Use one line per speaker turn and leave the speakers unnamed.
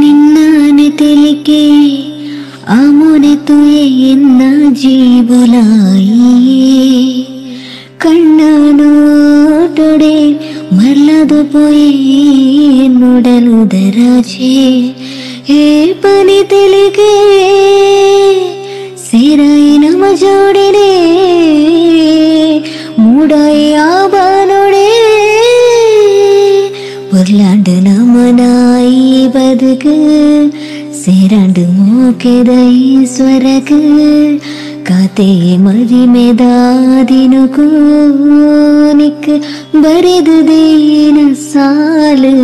నిన్నాని తెలికే అమునితో ఎన్న జీవులాయే కన్న నోటుడే మరలదు పోయే నుడలు దరాచే ఏ పని తెలికే సిరైన మజోడే உருளாண்டு நமனாய் பதுகு சேராண்டு மூக்கெத ஈஸ்வரகு காத்தே ಮರಿಮೆದಾದಿನುಕು ನಿಕ್ ಬರೆದು ದೇನ ಸಾಲು